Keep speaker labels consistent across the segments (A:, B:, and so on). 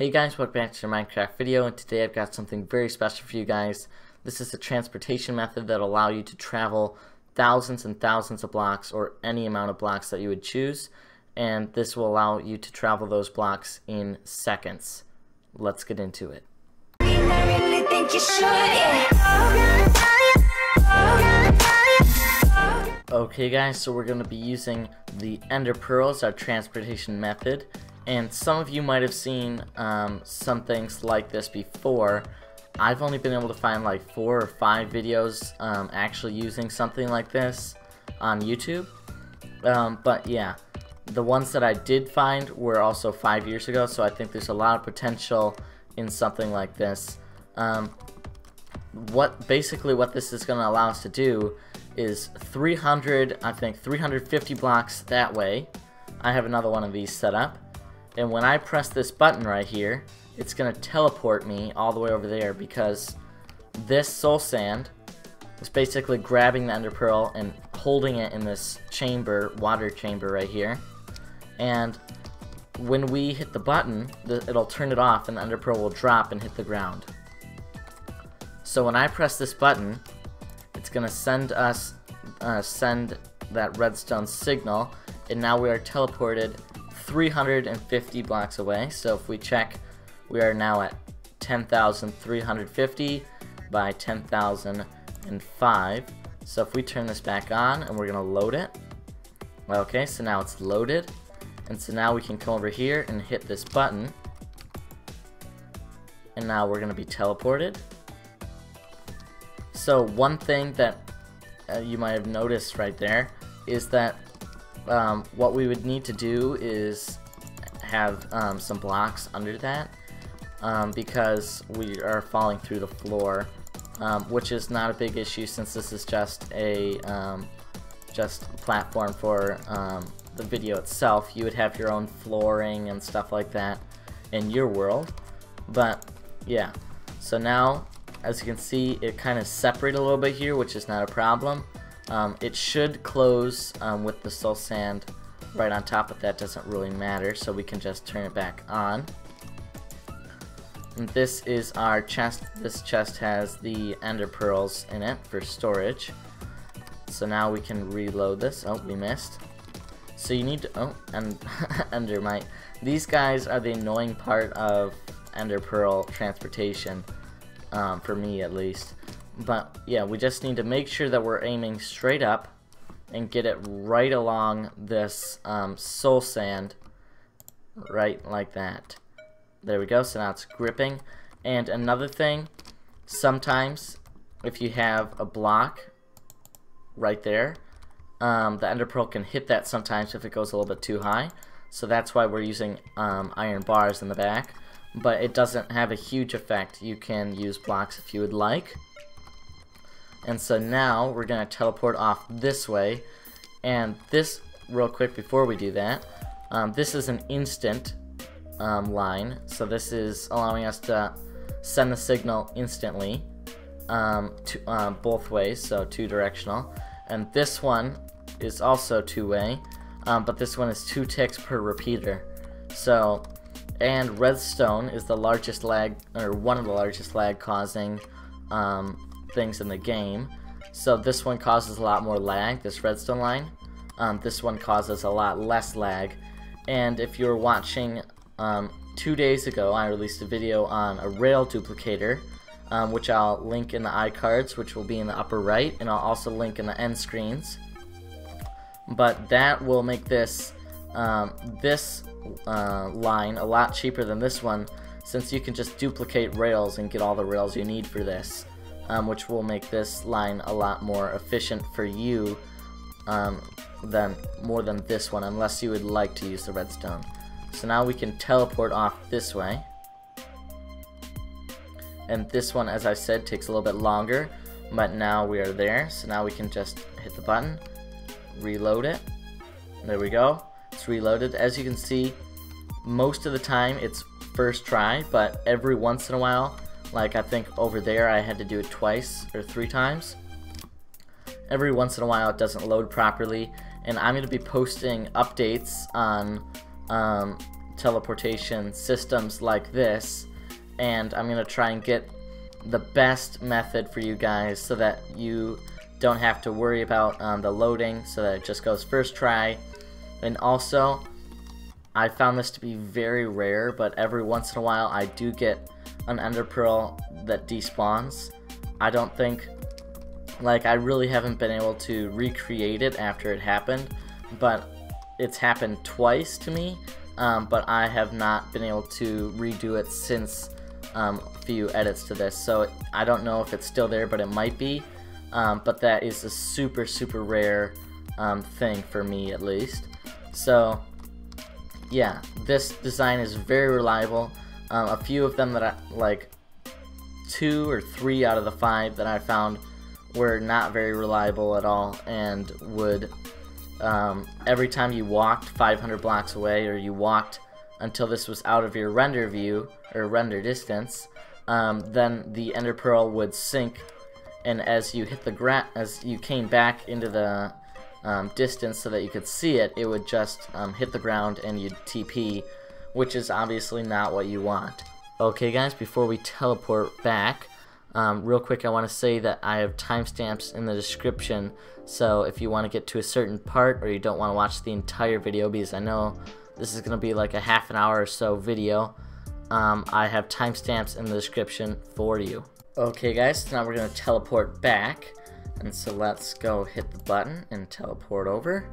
A: Hey guys, welcome back to your Minecraft video, and today I've got something very special for you guys. This is a transportation method that will allow you to travel thousands and thousands of blocks, or any amount of blocks that you would choose, and this will allow you to travel those blocks in seconds. Let's get into it. Okay guys, so we're going to be using the Ender Pearls, our transportation method, and some of you might have seen um, some things like this before. I've only been able to find like four or five videos um, actually using something like this on YouTube. Um, but yeah, the ones that I did find were also five years ago, so I think there's a lot of potential in something like this. Um, what basically what this is going to allow us to do is 300, I think 350 blocks that way. I have another one of these set up. And when I press this button right here, it's going to teleport me all the way over there because this soul sand is basically grabbing the ender pearl and holding it in this chamber, water chamber right here. And when we hit the button, it'll turn it off and the ender pearl will drop and hit the ground. So when I press this button, it's to send us, uh, send that redstone signal, and now we are teleported 350 blocks away. So if we check, we are now at 10,350 by 10,005. So if we turn this back on and we're to load it, okay, so now it's loaded. And so now we can come over here and hit this button. And now we're to be teleported. So one thing that uh, you might have noticed right there is that um, what we would need to do is have um, some blocks under that um, because we are falling through the floor um, which is not a big issue since this is just a um, just platform for um, the video itself. You would have your own flooring and stuff like that in your world. But yeah. So now as you can see, it kind of separated a little bit here, which is not a problem. Um, it should close um, with the soul sand right on top, but that doesn't really matter, so we can just turn it back on. And this is our chest. This chest has the ender pearls in it for storage. So now we can reload this. Oh, we missed. So you need to, oh, and endermite. These guys are the annoying part of ender pearl transportation um, for me at least. But yeah, we just need to make sure that we're aiming straight up and get it right along this um, soul sand, right like that. There we go, so now it's gripping. And another thing, sometimes if you have a block right there, um, the ender pearl can hit that sometimes if it goes a little bit too high. So that's why we're using um, iron bars in the back but it doesn't have a huge effect. You can use blocks if you would like. And so now we're going to teleport off this way. And this, real quick before we do that, um, this is an instant um, line. So this is allowing us to send the signal instantly um, to, uh, both ways, so two directional. And this one is also two way, um, but this one is two ticks per repeater. So and redstone is the largest lag, or one of the largest lag causing um, things in the game. So this one causes a lot more lag, this redstone line. Um, this one causes a lot less lag. And if you're watching, um, two days ago I released a video on a rail duplicator, um, which I'll link in the iCards, which will be in the upper right, and I'll also link in the end screens. But that will make this, um, this uh, line a lot cheaper than this one since you can just duplicate rails and get all the rails you need for this um, which will make this line a lot more efficient for you um, than more than this one unless you would like to use the redstone. So now we can teleport off this way. And this one as I said takes a little bit longer but now we are there. So now we can just hit the button reload it. There we go it's reloaded. As you can see, most of the time it's first try, but every once in a while, like I think over there I had to do it twice or three times. Every once in a while it doesn't load properly, and I'm going to be posting updates on um, teleportation systems like this and I'm gonna try and get the best method for you guys so that you don't have to worry about um, the loading so that it just goes first try and also I found this to be very rare but every once in a while I do get an ender pearl that despawns. I don't think like I really haven't been able to recreate it after it happened but it's happened twice to me um, but I have not been able to redo it since um, a few edits to this. So I don't know if it's still there but it might be um, but that is a super super rare um, thing for me at least so yeah this design is very reliable. Um, a few of them that I like two or three out of the five that I found were not very reliable at all and would um, every time you walked 500 blocks away or you walked until this was out of your render view or render distance um, then the ender pearl would sink and as you hit the gra as you came back into the um, distance so that you could see it it would just um, hit the ground and you'd TP which is obviously not what you want okay guys before we teleport back um, real quick, I want to say that I have timestamps in the description, so if you want to get to a certain part or you don't want to watch the entire video, because I know this is going to be like a half an hour or so video, um, I have timestamps in the description for you. Okay guys, so now we're going to teleport back, and so let's go hit the button and teleport over.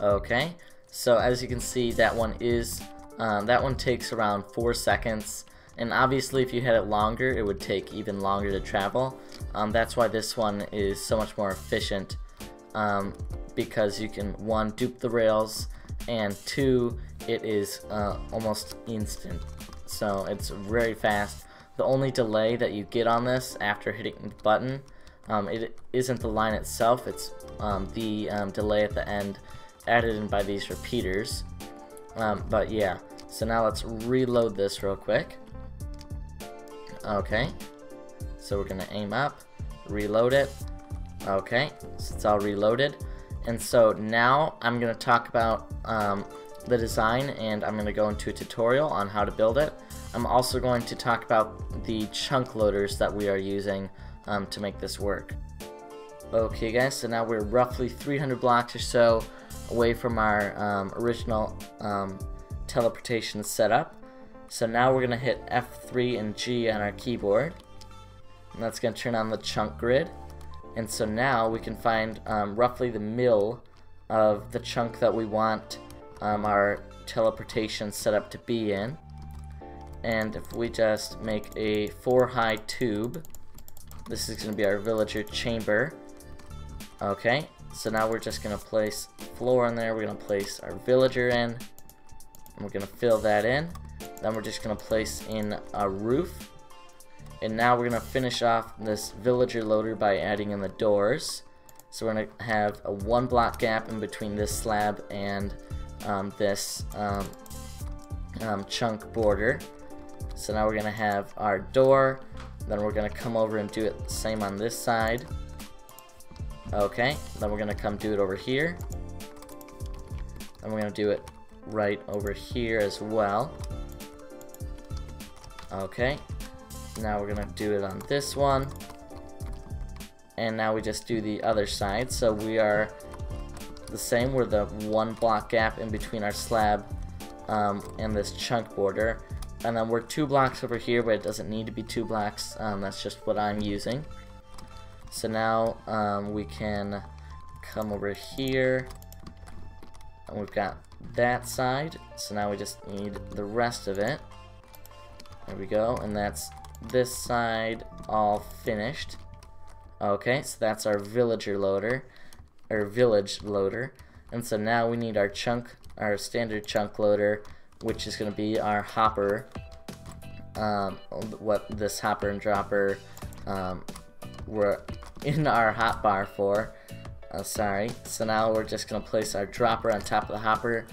A: Okay, so as you can see, that one is, um, that one takes around 4 seconds, and obviously if you had it longer it would take even longer to travel. Um, that's why this one is so much more efficient um, because you can one dupe the rails and two it is uh, almost instant. So it's very fast the only delay that you get on this after hitting the button um, it isn't the line itself it's um, the um, delay at the end added in by these repeaters um, but yeah so now let's reload this real quick Okay. So we're gonna aim up, reload it. Okay, so it's all reloaded. And so now I'm gonna talk about um, the design and I'm gonna go into a tutorial on how to build it. I'm also going to talk about the chunk loaders that we are using um, to make this work. Okay guys, so now we're roughly 300 blocks or so away from our um, original um, teleportation setup. So now we're going to hit F3 and G on our keyboard. And that's going to turn on the chunk grid. And so now we can find um, roughly the mill of the chunk that we want um, our teleportation setup to be in. And if we just make a 4 high tube, this is going to be our villager chamber. Okay, so now we're just going to place floor in there, we're going to place our villager in, and we're going to fill that in. Then we're just going to place in a roof. And now we're going to finish off this villager loader by adding in the doors. So we're to have a one block gap in between this slab and um, this um, um, chunk border. So now we're to have our door. Then we're to come over and do it the same on this side. Okay, then we're to come do it over here. And we're to do it right over here as well. Okay. Now we're gonna do it on this one. And now we just do the other side. So we are the same. We're the one block gap in between our slab um, and this chunk border. And then we're two blocks over here, but it doesn't need to be two blocks. Um, that's just what I'm using. So now um, we can come over here. And we've got that side. So now we just need the rest of it. There we go, and that's this side all finished. Okay, so that's our villager loader, or village loader. And so now we need our chunk, our standard chunk loader, which is going to be our hopper, um, what this hopper and dropper um, were in our hotbar for. Uh, sorry. So now we're just going to place our dropper on top of the hopper,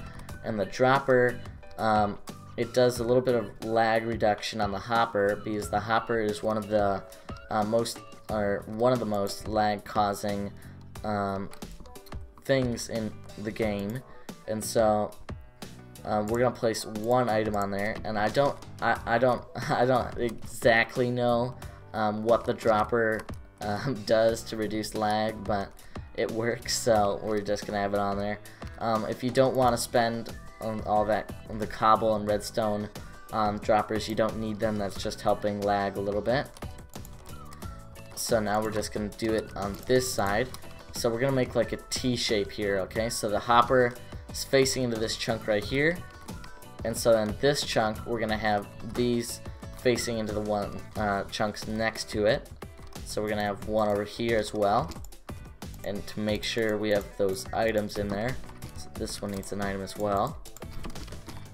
A: and the dropper um, it does a little bit of lag reduction on the hopper because the hopper is one of the uh, most or one of the most lag causing um, things in the game and so um, we're gonna place one item on there, and I don't, I, I don't, I don't exactly know um, what the dropper um, does to reduce lag, but it works, so we're just gonna have it on there. Um, if you don't want to spend on all that on the cobble and redstone um, droppers, you don't need them. That's just helping lag a little bit. So now we're just gonna do it on this side. So we're gonna make like a T shape here, okay? So the hopper is facing into this chunk right here. And so then this chunk, we're gonna have these facing into the one uh, chunks next to it. So we're gonna have one over here as well. And to make sure we have those items in there, so this one needs an item as well.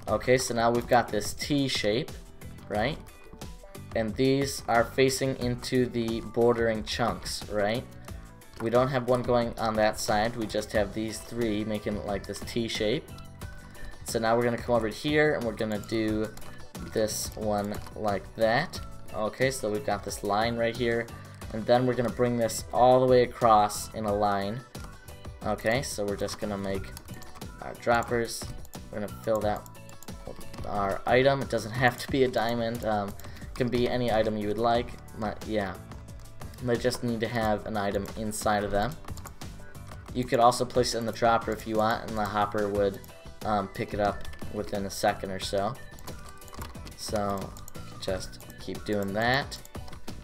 A: Okay, so now we've got this T shape, right? And these are facing into the bordering chunks, right? We don't have one going on that side, we just have these three making like this T shape. So now we're gonna come over here and we're gonna do this one like that. Okay, so we've got this line right here, and then we're gonna bring this all the way across in a line. Okay, so we're just gonna make our droppers. We're gonna fill that our item. It doesn't have to be a diamond. Um, can be any item you would like. But yeah, they just need to have an item inside of them. You could also place it in the dropper if you want, and the hopper would um, pick it up within a second or so. So just keep doing that.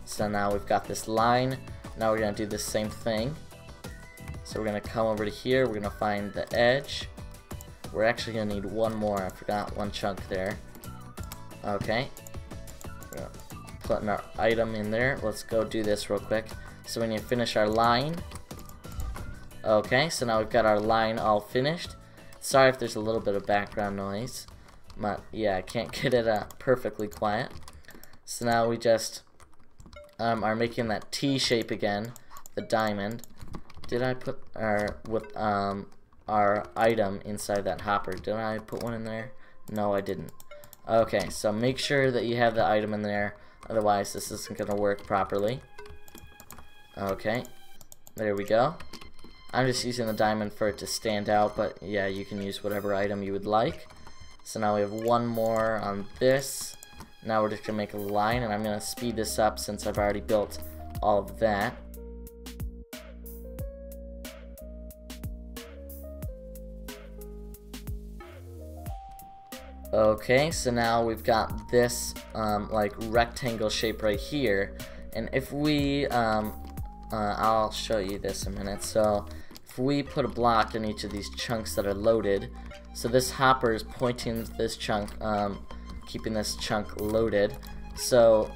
A: So now we've got this line. Now we're going to do the same thing. So we're going to come over to here. We're going to find the edge. We're actually going to need one more. I forgot one chunk there. Okay putting our item in there. Let's go do this real quick. So when you finish our line, okay, so now we've got our line all finished. Sorry if there's a little bit of background noise, but yeah, I can't get it uh, perfectly quiet. So now we just um, are making that T shape again, the diamond. Did I put our with um our item inside that hopper? Did I put one in there? No, I didn't. Okay, so make sure that you have the item in there. Otherwise, this isn't going to work properly. Okay. There we go. I'm just using the diamond for it to stand out, but yeah, you can use whatever item you would like. So now we have one more on this. Now we're just going to make a line, and I'm going to speed this up since I've already built all of that. Okay, so now we've got this um, like rectangle shape right here, and if we, um, uh, I'll show you this in a minute. So if we put a block in each of these chunks that are loaded, so this hopper is pointing this chunk, um, keeping this chunk loaded. So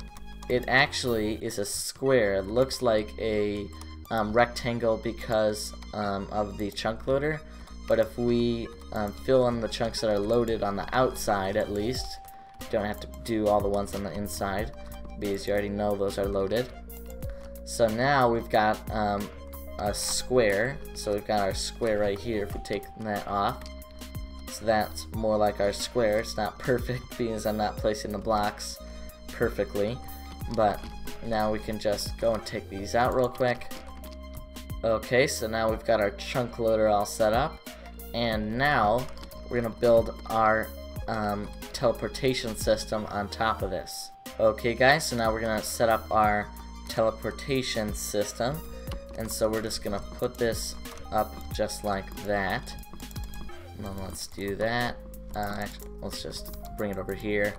A: it actually is a square. It looks like a um, rectangle because um, of the chunk loader, but if we um, fill in the chunks that are loaded on the outside at least, don't have to do all the ones on the inside because you already know those are loaded. So now we've got um, a square, so we've got our square right here if we take that off. So that's more like our square. It's not perfect because I'm not placing the blocks perfectly, but now we can just go and take these out real quick. Okay, so now we've got our chunk loader all set up. And now we're to build our um, teleportation system on top of this. Okay guys, so now we're to set up our teleportation system. And so we're just to put this up just like that. And then let's do that. Uh, let's just bring it over here.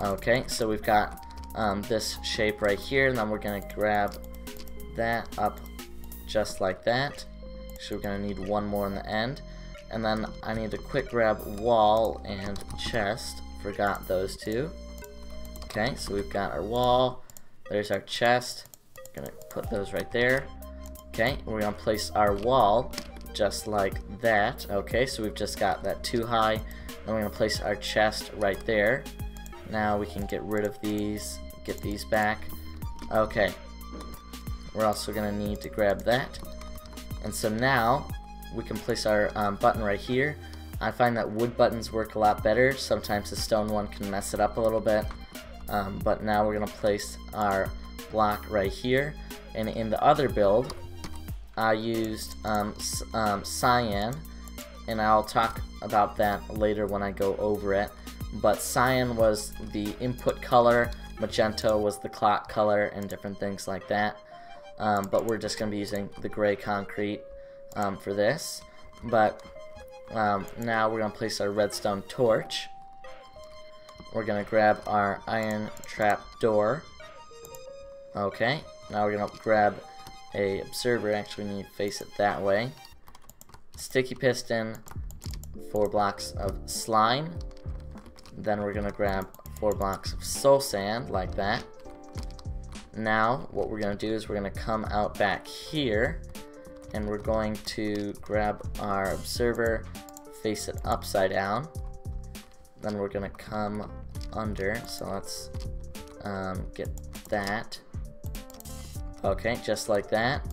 A: Okay, so we've got um, this shape right here, and then we're to grab that up just like that. So we're to need one more in the end. And then I need to quick grab wall and chest. Forgot those two. Okay, so we've got our wall. There's our chest. Gonna put those right there. Okay, we're gonna place our wall just like that. Okay, so we've just got that too high. Then we're gonna place our chest right there. Now we can get rid of these, get these back. Okay, we're also gonna need to grab that. And so now we can place our um, button right here. I find that wood buttons work a lot better. Sometimes the stone one can mess it up a little bit. Um, but now we're going to place our block right here. And in the other build, I used um, um, cyan. And I'll talk about that later when I go over it. But cyan was the input color, magenta was the clock color, and different things like that. Um, but we're just going to be using the gray concrete um, for this. But um, now we're going to place our redstone torch. We're going to grab our iron trap door. Okay, now we're going to grab a observer. Actually, we need to face it that way. Sticky piston, four blocks of slime. Then we're going to grab four blocks of soul sand, like that. Now, what we're going to do is we're going to come out back here, and we're going to grab our observer, face it upside down. Then we're going to come under, so let's um, get that. Okay, just like that.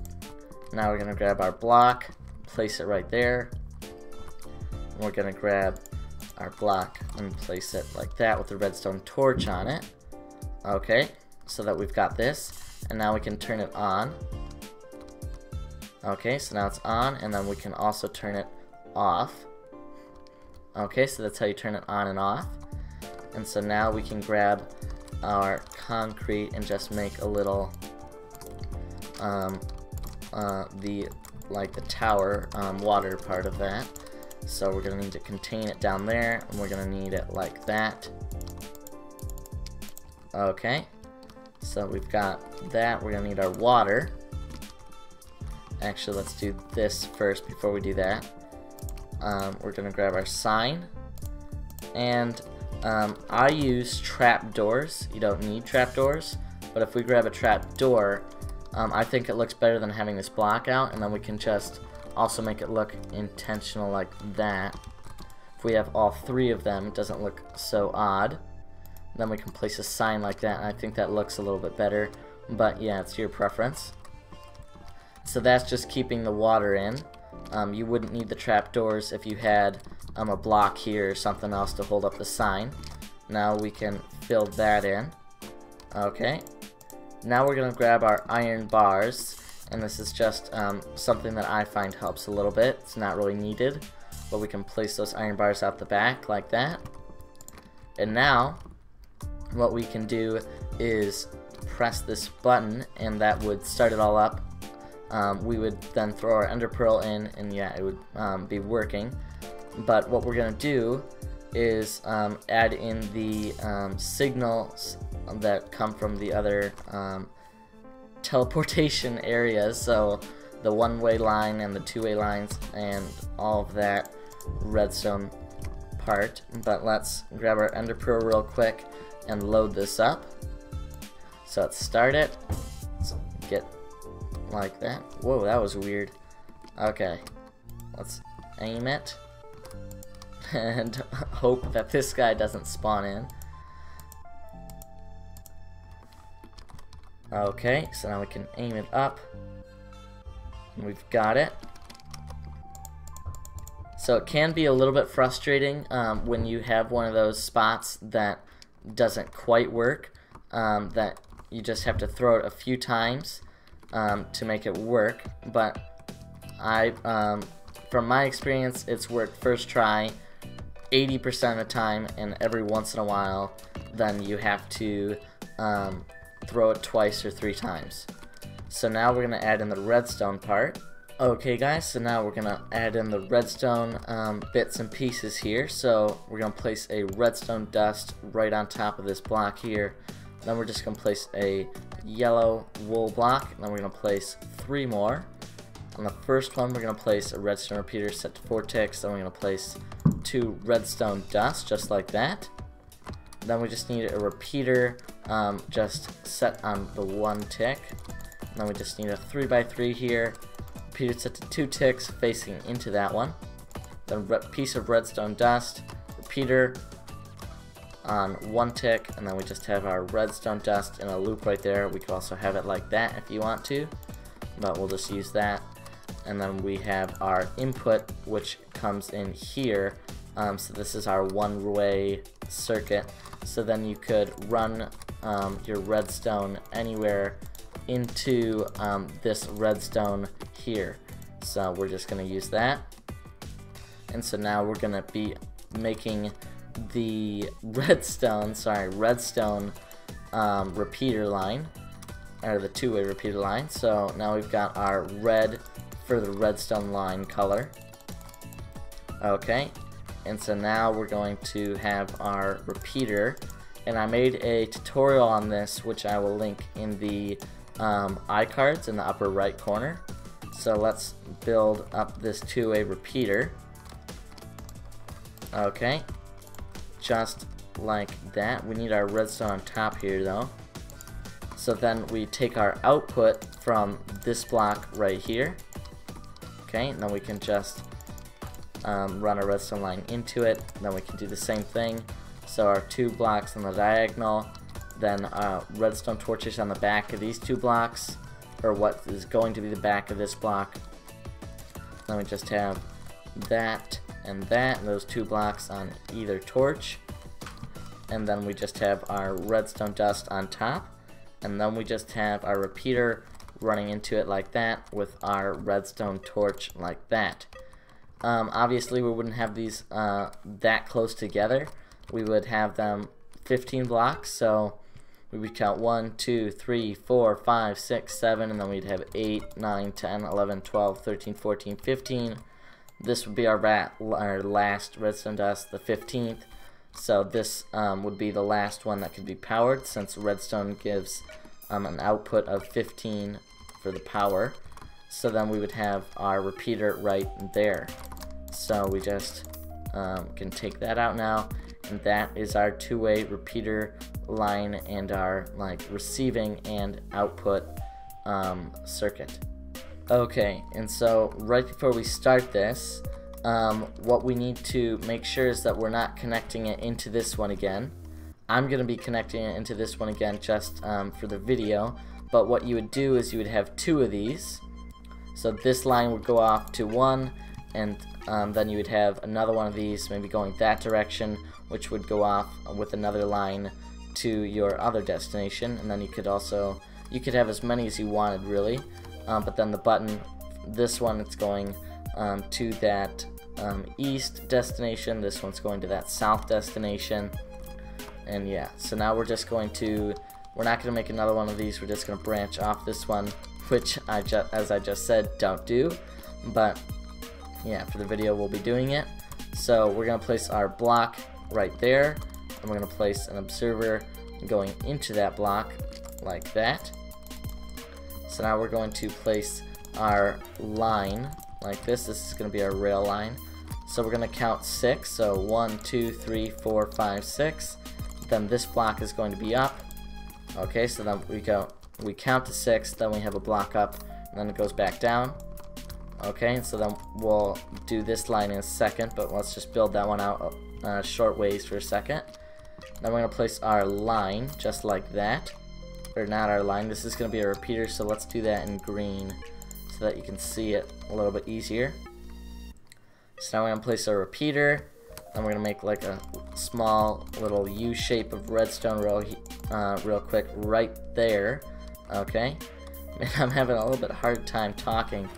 A: Now we're going to grab our block, place it right there. We're going to grab our block and place it like that with the redstone torch on it. Okay, so that we've got this. And now we can turn it on. Okay, so now it's on, and then we can also turn it off. Okay, so that's how you turn it on and off. And so now we can grab our concrete and just make a little, um, uh, the, like the tower, um, water part of that. So we're going to need to contain it down there, and we're going to need it like that. Okay, so we've got that. We're to need our water. Actually, let's do this first before we do that. Um, we're to grab our sign. And um, I use trap doors. You don't need trap doors. But if we grab a trap door, um, I think it looks better than having this block out. And then we can just also make it look intentional like that. If we have all three of them, it doesn't look so odd. Then we can place a sign like that, and I think that looks a little bit better. But yeah, it's your preference. So that's just keeping the water in. Um, you wouldn't need the trapdoors if you had um, a block here or something else to hold up the sign. Now we can fill that in. Okay. Now we're going to grab our iron bars and this is just um, something that I find helps a little bit. It's not really needed, but we can place those iron bars out the back like that. And now, what we can do is press this button, and that would start it all up. Um, we would then throw our ender pearl in, and yeah, it would um, be working. But what we're to do is um, add in the um, signals that come from the other um, teleportation areas, so the one-way line and the two-way lines and all of that redstone part. But let's grab our Ender Pearl real quick and load this up. So let's start it. Let's get like that. Whoa, that was weird. Okay, let's aim it and hope that this guy doesn't spawn in. Okay, so now we can aim it up. And we've got it. So it can be a little bit frustrating um, when you have one of those spots that doesn't quite work, um, that you just have to throw it a few times um, to make it work. But I, um, from my experience, it's worked first try 80% of the time, and every once in a while, then you have to um, throw it twice or three times. So now we're going to add in the redstone part. Okay guys, so now we're going to add in the redstone um, bits and pieces here. So we're going to place a redstone dust right on top of this block here. Then we're just going to place a yellow wool block. And then we're going to place three more. On the first one, we're going to place a redstone repeater set to 4 ticks. Then we're going to place two redstone dust, just like that. Then we just need a repeater um, just set on the one tick. And then we just need a 3x3 here. Repeater set to two ticks facing into that one. Then piece of redstone dust. Repeater on one tick. And then we just have our redstone dust in a loop right there. We could also have it like that if you want to. But we'll just use that. And then we have our input, which comes in here. Um, so this is our one-way circuit so then you could run um, your redstone anywhere into um, this redstone here. So we're just going to use that. and so now we're gonna be making the redstone, sorry, redstone um, repeater line, or the two-way repeater line. So now we've got our red for the redstone line color. Okay, and so now we're going to have our repeater, and I made a tutorial on this, which I will link in the um, iCards in the upper right corner. So let's build up this two-way repeater. Okay, just like that. We need our redstone on top here though. So then we take our output from this block right here. Okay, and then we can just um, run a redstone line into it. Then we can do the same thing. So our two blocks on the diagonal, then uh, redstone torches on the back of these two blocks, or what is going to be the back of this block. Then we just have that and that, and those two blocks on either torch. And then we just have our redstone dust on top. And then we just have our repeater running into it like that with our redstone torch like that. Um, obviously we wouldn't have these uh, that close together. We would have them 15 blocks, so we would count 1, 2, 3, 4, 5, 6, 7, and then we'd have 8, 9, 10, 11, 12, 13, 14, 15. This would be our, rat, our last redstone dust, the 15th. So this um, would be the last one that could be powered since redstone gives um, an output of 15 for the power. So then we would have our repeater right there. So we just um, can take that out now and that is our two-way repeater line and our like receiving and output um, circuit. Okay, and so right before we start this, um, what we need to make sure is that we're not connecting it into this one again. I'm going to be connecting it into this one again just um, for the video, but what you would do is you would have two of these. So this line would go off to one, and um, then you would have another one of these maybe going that direction, which would go off with another line to your other destination, and then you could also, you could have as many as you wanted really, um, but then the button, this one it's going um, to that um, east destination, this one's going to that south destination, and yeah, so now we're just going to, we're not going to make another one of these, we're just going to branch off this one, which I just, as I just said, don't do, but yeah, for the video we'll be doing it. So we're going to place our block right there, and we're going to place an observer going into that block like that. So now we're going to place our line like this. This is going to be our rail line. So we're going to count six. So one, two, three, four, five, six. Then this block is going to be up. Okay, so then we go, we count to six, then we have a block up, and then it goes back down. Okay, so then we'll do this line in a second, but let's just build that one out uh, short ways for a second. Then we're going to place our line just like that. Or not our line, this is going to be a repeater, so let's do that in green so that you can see it a little bit easier. So now we're going to place a repeater. and we're going to make like a small little U shape of redstone real, uh, real quick right there. Okay. Man, I'm having a little bit hard time talking.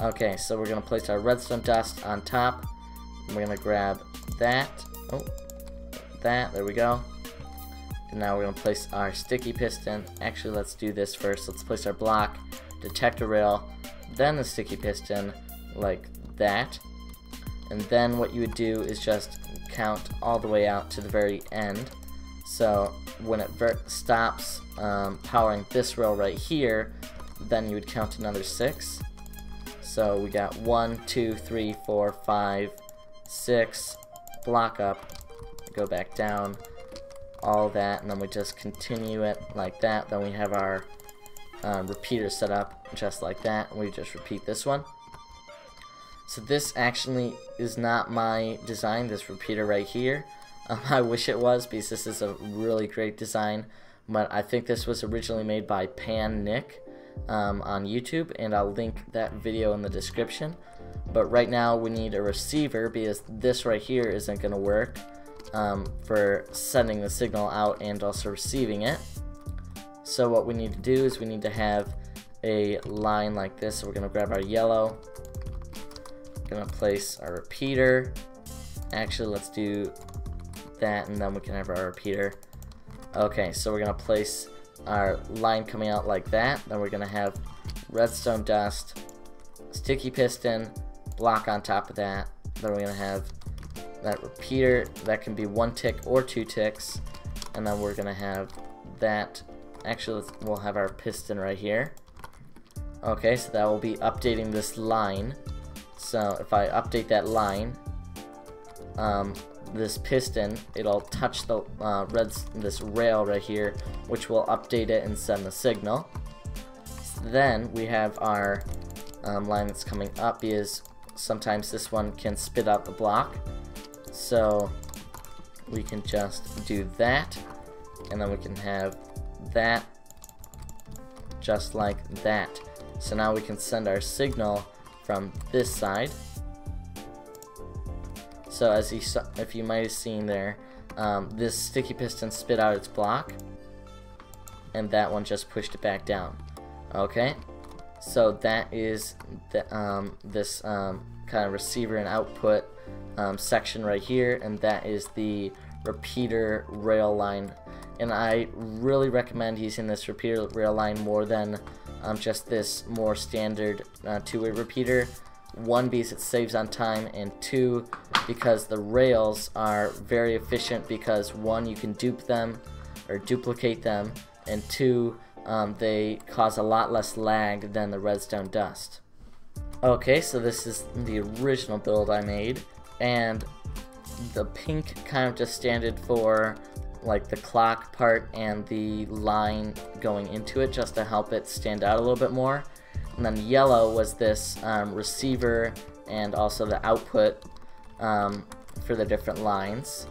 A: Okay, so we're going to place our redstone dust on top. We're going to grab that. Oh, that. There we go. And now we're going to place our sticky piston. Actually, let's do this first. Let's place our block, detector rail, then the sticky piston, like that. And then what you would do is just count all the way out to the very end. So when it stops um, powering this rail right here, then you would count another six. So we got one, two, three, four, five, six, block up, go back down, all that, and then we just continue it like that. Then we have our um, repeater set up just like that, we just repeat this one. So this actually is not my design, this repeater right here. Um, I wish it was because this is a really great design, but I think this was originally made by Pan Nick um, on YouTube, and I'll link that video in the description. But right now we need a receiver because this right here isn't going to work um, for sending the signal out and also receiving it. So what we need to do is we need to have a line like this. So we're to grab our yellow gonna place our repeater. Actually, let's do that and then we can have our repeater. Okay, so we're gonna place our line coming out like that. Then we're gonna have redstone dust, sticky piston, block on top of that. Then we're gonna have that repeater that can be one tick or two ticks. And then we're gonna have that. Actually, we'll have our piston right here. Okay, so that will be updating this line. So if I update that line, um, this piston, it'll touch the uh, red this rail right here, which will update it and send the signal. So then we have our um, line that's coming up is sometimes this one can spit out the block. So we can just do that, and then we can have that just like that. So now we can send our signal from this side so as you saw, if you might have seen there, um, this sticky piston spit out its block, and that one just pushed it back down. Okay, so that is the, um, this um, kind of receiver and output um, section right here, and that is the repeater rail line. And I really recommend using this repeater rail line more than um, just this more standard uh, two-way repeater. One because it saves on time and two because the rails are very efficient because one you can dupe them or duplicate them and two um, they cause a lot less lag than the redstone dust. Okay so this is the original build I made and the pink kind of just standard for like the clock part and the line going into it just to help it stand out a little bit more and then yellow was this um, receiver and also the output um, for the different lines.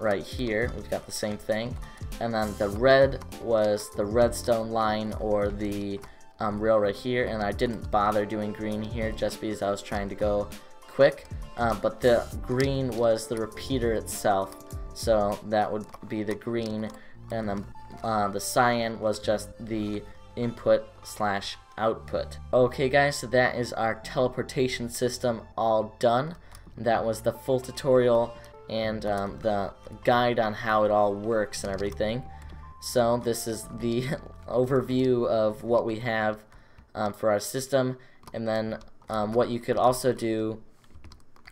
A: Right here, we've got the same thing. And then the red was the redstone line or the um, rail right here. And I didn't bother doing green here just because I was trying to go quick. Uh, but the green was the repeater itself. So that would be the green. And then uh, the cyan was just the input slash output. Okay guys, so that is our teleportation system all done. That was the full tutorial and um, the guide on how it all works and everything. So this is the overview of what we have um, for our system and then um, what you could also do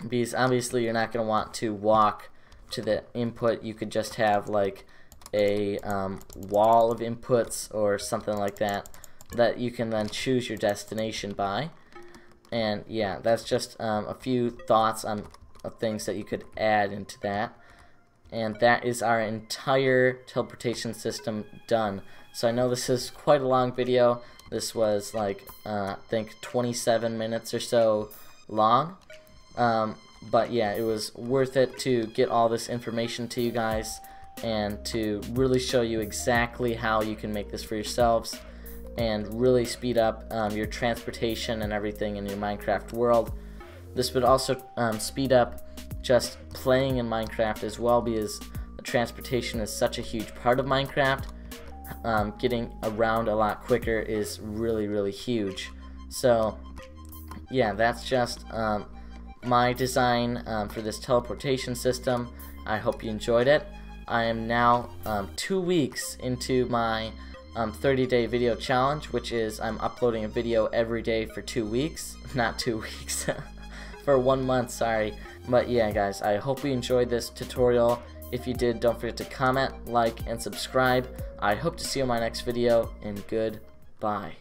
A: because obviously you're not going to want to walk to the input you could just have like a um, wall of inputs or something like that that you can then choose your destination by. And yeah, that's just um, a few thoughts on of things that you could add into that. And that is our entire teleportation system done. So I know this is quite a long video. This was like, uh, I think 27 minutes or so long. Um, but yeah, it was worth it to get all this information to you guys and to really show you exactly how you can make this for yourselves and really speed up um, your transportation and everything in your Minecraft world. This would also um, speed up just playing in Minecraft as well because transportation is such a huge part of Minecraft. Um, getting around a lot quicker is really, really huge. So, yeah, that's just um, my design um, for this teleportation system. I hope you enjoyed it. I am now um, two weeks into my um, 30 day video challenge, which is I'm uploading a video every day for two weeks. Not two weeks, for one month, sorry. But yeah, guys, I hope you enjoyed this tutorial. If you did, don't forget to comment, like, and subscribe. I hope to see you in my next video, and goodbye.